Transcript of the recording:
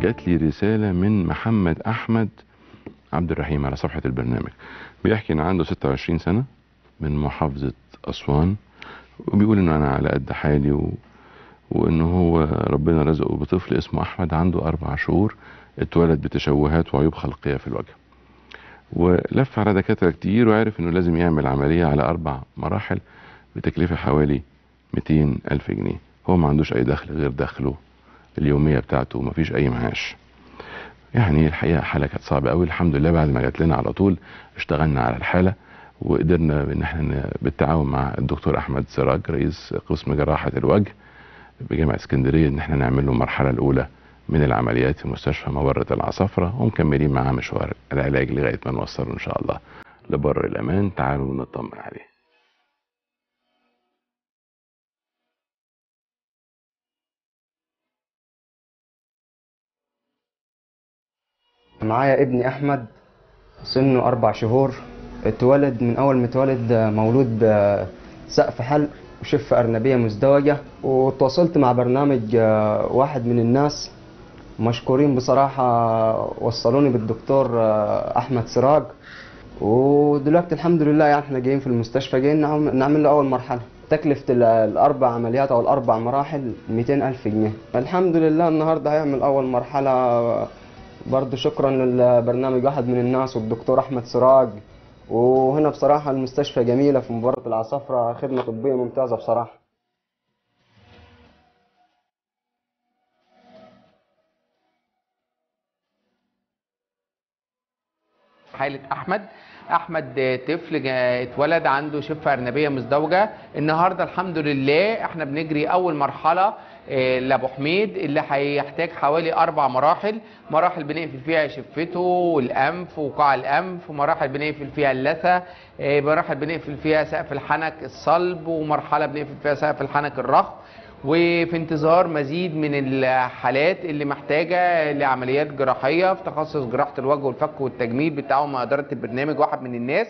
جات لي رسالة من محمد أحمد عبد الرحيم على صفحة البرنامج. بيحكي إن عنده 26 سنة من محافظة أسوان وبيقول إنه أنا على قد حالي و... وإنه هو ربنا رزقه بطفل اسمه أحمد عنده أربع شهور اتولد بتشوهات وعيوب خلقية في الوجه. ولف على دكاترة كتير وعرف إنه لازم يعمل عملية على أربع مراحل بتكلفة حوالي 200 ألف جنيه. هو ما عندوش أي دخل غير دخله اليومية بتاعته مفيش أي معاش. يعني الحقيقة حالة كانت صعبة قوي الحمد لله بعد ما جات لنا على طول اشتغلنا على الحالة وقدرنا إن إحنا بالتعاون مع الدكتور أحمد سراج رئيس قسم جراحة الوجه بجامعة اسكندرية إن إحنا نعمل له المرحلة الأولى من العمليات في مستشفى مبرة العصافرة ومكملين معاه مشوار العلاج لغاية ما نوصله إن شاء الله لبر الأمان. تعالوا نطمن عليه. معايا ابني أحمد سنه أربع شهور اتولد من أول ما اتولد مولود بسقف حلق وشفة أرنبية مزدوجة. وتواصلت مع برنامج واحد من الناس مشكورين بصراحة وصلوني بالدكتور أحمد سراج. ودلوقتي الحمد لله يعني إحنا جايين في المستشفى جايين نعم- نعمل له أول مرحلة. تكلفة ال- الأربع عمليات أو الأربع مراحل 200 ألف جنيه. الحمد لله النهاردة هيعمل أول مرحلة برضه شكرا للبرنامج واحد من الناس والدكتور أحمد سراج. وهنا بصراحة المستشفى جميلة في مباراة العصافرة خدمة طبية ممتازة بصراحة. حالة أحمد. أحمد طفل اتولد عنده شفة أرنبية مزدوجة. النهاردة الحمد لله إحنا بنجري أول مرحلة آه، لأبو حميد اللي هيحتاج حوالي أربع مراحل. مراحل بنقفل فيها شفته والأنف وقاع الأنف ومراحل بنقفل فيها اللثة آه، مراحل بنقفل فيها سقف الحنك الصلب ومرحلة بنقفل فيها سقف الحنك الرخو وفي انتظار مزيد من الحالات اللي محتاجة لعمليات جراحية في تخصص جراحة الوجه والفك والتجميل بالتعاون مع إدارة البرنامج واحد من الناس.